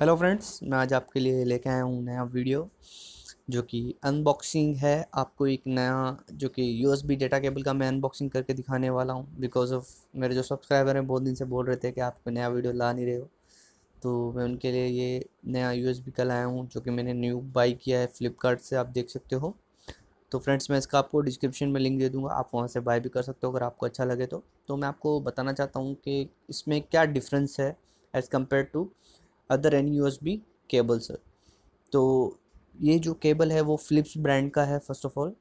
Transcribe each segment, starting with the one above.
Hello friends, मैं आज आपके लिए लेके आया हूँ नया वीडियो, जो कि अनबॉक्सिंग है। आपको एक नया, जो कि यूएसबी डेटा केबल का मैं अनबॉक्सिंग करके दिखाने वाला हूँ बिकॉज़ ऑफ़ मेरे जो सब्सक्राइबर हैं, बहुत दिन से बोल रहे थे कि आप नया वीडियो ला नहीं रहे हो। तो मैं उनके लिए ये नया यू एस का लाया हूँ, जो कि मैंने न्यू बाई किया है फ्लिपकार्ट से, आप देख सकते हो। तो फ्रेंड्स, मैं इसका आपको डिस्क्रिप्शन में लिंक दे दूँगा, आप वहाँ से बाय भी कर सकते हो अगर आपको अच्छा लगे तो। तो मैं आपको बताना चाहता हूँ कि इसमें क्या डिफरेंस है as compare to other an U S B cables तो ये जो केबल है, वो फ़िलिप्स ब्रांड का है फ़र्स्ट ऑफ़ ऑल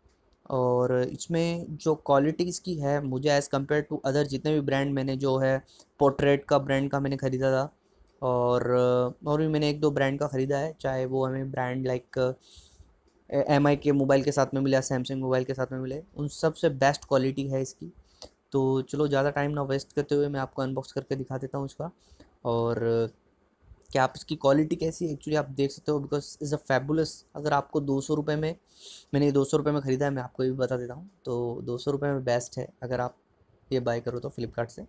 और इसमें जो क्वालिटी इसकी है, मुझे एज़ कंपेयर टू अदर जितने भी ब्रांड मैंने जो है पोर्ट्रेट का ब्रांड का मैंने ख़रीदा था। और और भी मैंने एक दो ब्रांड का ख़रीदा है, चाहे वो हमें ब्रांड लाइक एम आई के मोबाइल के साथ में मिले सैमसंग मोबाइल के साथ में मिले, उन सबसे बेस्ट क्वालिटी है इसकी। तो चलो, ज़्यादा टाइम ना वेस्ट करते हुए मैं आपको अनबॉक्स करके दिखा देता हूँ इसका। और कि आप इसकी क्वालिटी कैसी है? एक्चुअली आप देख सकते हो बिकॉज़ इज़ अ फैबुलस अगर आपको दो सौ रुपये में, मैंने दो सौ रुपये में ख़रीदा है, मैं आपको ये भी बता देता हूँ। तो दो सौ रुपये में बेस्ट है, अगर आप ये बाय करो तो फ्लिपकार्ट से।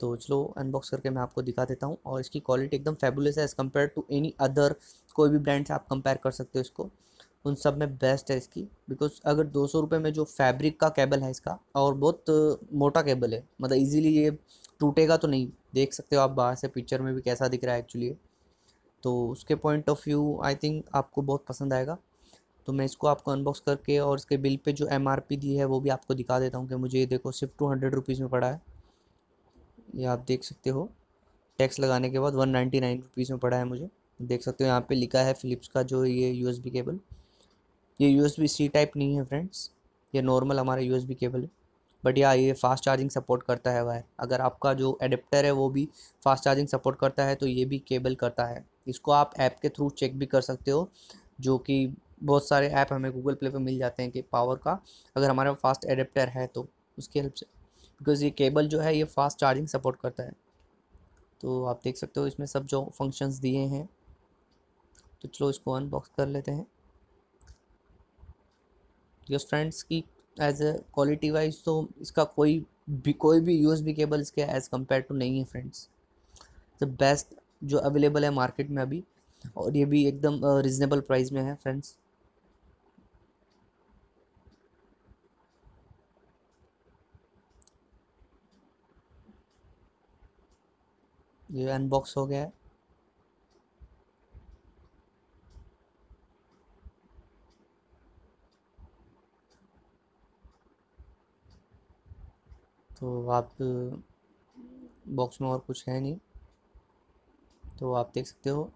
तो चलो अनबॉक्स करके मैं आपको दिखा देता हूँ, और इसकी क्वालिटी एकदम फैबुलस है as compare to any other कोई भी ब्रांड से आप कंपेयर कर सकते हो इसको। उन सब में बेस्ट है इसकी बिकॉज़ अगर दो सौ रुपये में जो फैब्रिक का केबल है इसका, और बहुत मोटा केबल है मतलब इजीली ये टूटेगा तो नहीं। देख सकते हो आप बाहर से पिक्चर में भी कैसा दिख रहा है एक्चुअली तो उसके point of view I think आपको बहुत पसंद आएगा। तो मैं इसको आपको अनबॉक्स करके और इसके बिल पे जो एमआरपी दी है, वो भी आपको दिखा देता हूँ कि मुझे ये देखो, सिर्फ़ टू हंड्रेड रुपीज़ में पड़ा है। ये आप देख सकते हो। टैक्स लगाने के बाद वन नाइन्टी नाइन रुपीज़ में पड़ा है मुझे। देख सकते हो यहाँ पे लिखा है फ़िलिप्स का जो ये यूएसबी केबल ये यूएसबी सी टाइप नहीं है फ्रेंड्स ये नॉर्मल हमारा यूएसबी केबल है। बट या ये फास्ट चार्जिंग सपोर्ट करता है वायर अगर आपका जो एडेप्टर है वो भी फास्ट चार्जिंग सपोर्ट करता है तो ये भी केबल करता है। इसको आप ऐप के थ्रू चेक भी कर सकते हो, जो कि बहुत सारे ऐप हमें गूगल प्ले पर मिल जाते हैं कि पावर का, अगर हमारे फास्ट एडेप्टर है तो उसकी हेल्प से। बिकॉज़ ये केबल जो है, ये फास्ट चार्जिंग सपोर्ट करता है। तो आप देख सकते हो, इसमें सब जो फ़ंक्शंस दिए हैं। तो चलो इसको अनबॉक्स कर लेते हैं। फ्रेंड्स की एज ए क्वालिटी वाइज तो इसका कोई भी कोई भी यूज़ भी केबल इसके एज़ कंपेयर टू नहीं है फ्रेंड्स द बेस्ट जो अवेलेबल है मार्केट में अभी, और ये भी एकदम रिजनेबल प्राइस में है फ्रेंड्स ये अनबॉक्स हो गया है। तो आप बॉक्स में और कुछ है नहीं। तो आप देख सकते हो।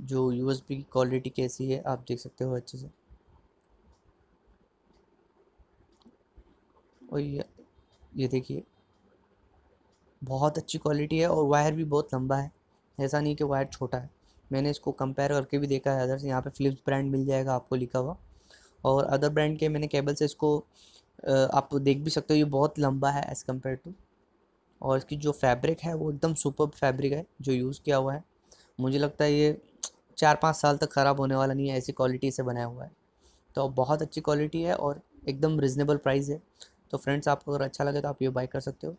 जो यूएसबी की क्वालिटी कैसी है, आप देख सकते हो अच्छे से। और ये ये देखिए। बहुत अच्छी क्वालिटी है और वायर भी बहुत लंबा है। ऐसा नहीं कि वायर छोटा है। मैंने इसको कंपेयर करके भी देखा है। अदर से यहाँ पे फ़िलिप्स ब्रांड मिल जाएगा आपको लिखा हुआ। और अदर ब्रांड के मैंने केबल से इसको आप देख भी सकते हो ये बहुत लंबा है एज़ कंपेयर टू और इसकी जो फैब्रिक है, वो एकदम सुपर फैब्रिक है, जो यूज़ किया हुआ है। मुझे लगता है ये चार पाँच साल तक ख़राब होने वाला नहीं है, ऐसी क्वालिटी से बनाया हुआ है। तो बहुत अच्छी क्वालिटी है और एकदम रिजनेबल प्राइस है। तो फ्रेंड्स आपको अगर अच्छा लगे तो आप ये बाई कर सकते हो।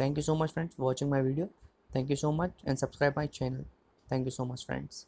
Thank you so much friends watching my video thank you so much and subscribe my channel thank you so much friends